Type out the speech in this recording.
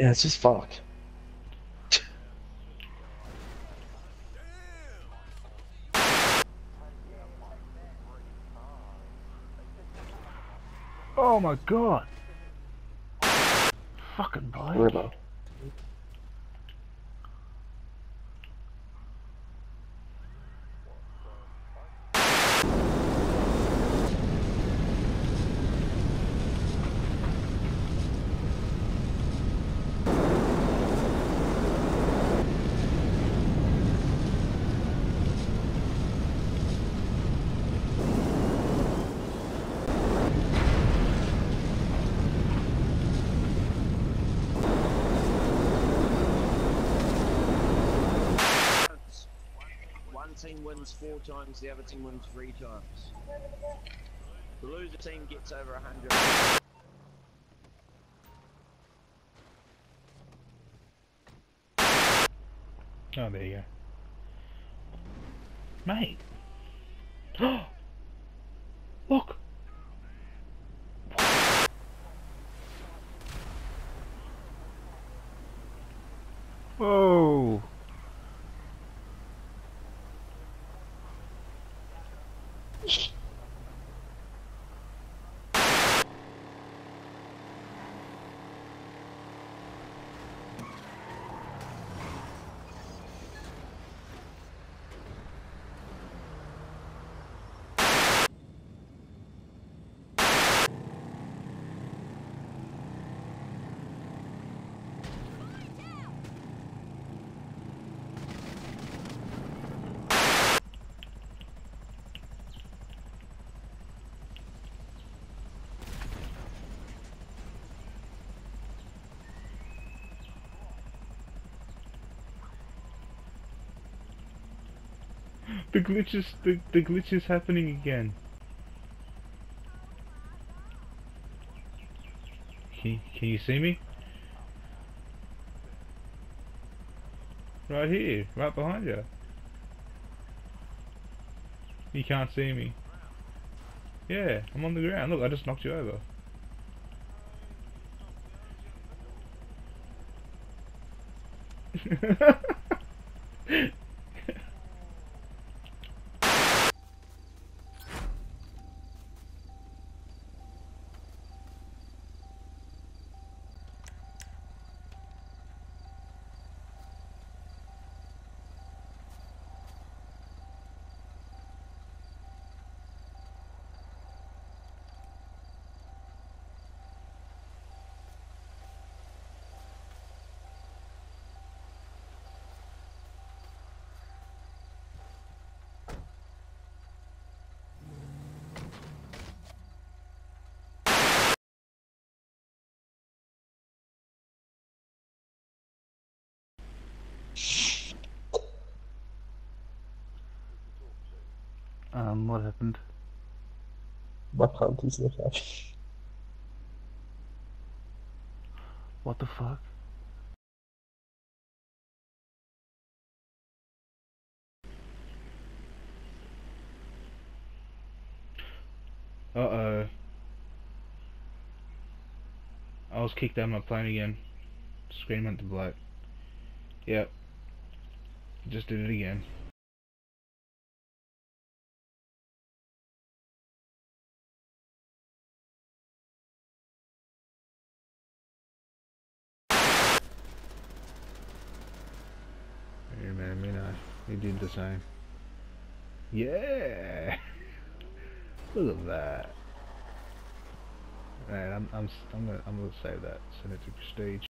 Yeah, it's just fucked. Oh my god! Fucking bike. River. Team wins four times, the other team wins three times. The loser team gets over a hundred. Oh, there you go. Mate! Look! Whoa! The glitch is the, the glitch is happening again. Can, can you see me? Right here, right behind you. You can't see me. Yeah, I'm on the ground. Look, I just knocked you over. um, what happened? My panties look happy. What the fuck? Uh oh. I was kicked out of my plane again. Screen went to black. Yep. Just did it again. He did the same. Yeah. Look at that. Man, I'm I'm I'm gonna I'm gonna save that. Send it to Prestige.